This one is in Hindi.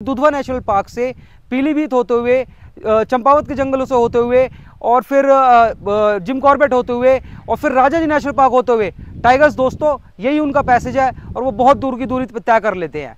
दुधवा नेशनल पार्क से पीलीभीत होते हुए चंपावत के जंगलों से होते हुए और फिर जिम कॉर्बेट होते हुए और फिर राजा जी नेशनल पार्क होते हुए। टाइगर्स दोस्तों, यही उनका पैसेज है और वो बहुत दूर की दूरी तय कर लेते हैं।